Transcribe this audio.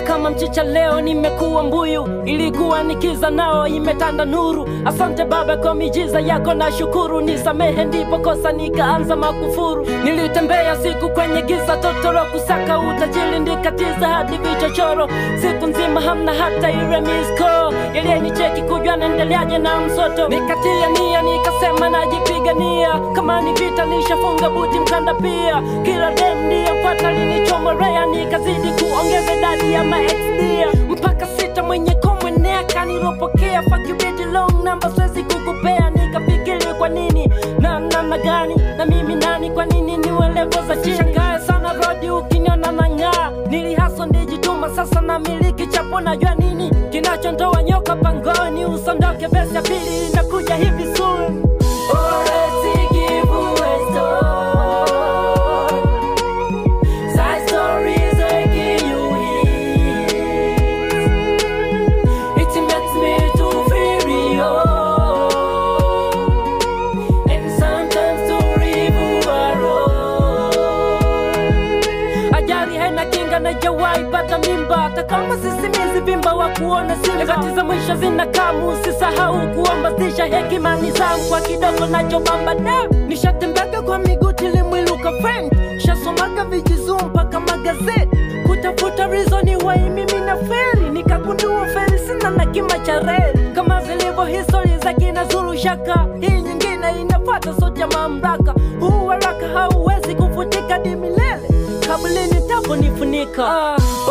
mchicha leo nimekuwa mbuyu ilikuwa nikiza nao imetanda nuru. Asante baba kwa mijiza yako na shukuru nisamehe ndipo kosa nikaanza makufuru. Nilitembea siku kwenye giza totoro kusaka utajiri ndikatiza hadi vichochoro. Siku nzima hamna hata ile misko cheki kujua naendeleaje na msoto. Nikatia nia nikasema najipigania. Kama ni vita nishafunga buti mkanda pia. Kila dem niyemfuata linichomorea nikazidi kuongeza idadi ya maexdia mpaka sita mwenye komwenea kaniropokea fakibidi long namba swezi kukupea. Nikafikiri kwa nini? Na namna gani? Na mimi nani? Kwa nini niwe levo za chini? Shangae sana rodi ukiniona na ng'aa. Nilihaso ndijituma sasa na miliki chapo. Najua nini kinachondoa nyoka pangoni. Usondoke besi ya pili inakuja hivi haina na jawai pata mimba. Takama sisi sisimizi vimba wa kuona simba nyakati za mwisho zina kamu usisahau kuomba. Zisha hekima zangu kwa kidogo nachobamba da nishatembeka kwa miguu tilimwiluka friend. Shasomaga vijizuu mpaka magazeti. Kutafuta rizoni wai mimi na feri nikagundua feri sina na kima cha reli. Kama zilivyo histori za kina zuru shaka hii nyingine inafata soja mamlaka. Huu waraka hauwezi kufutika di Come. Uh. Oh.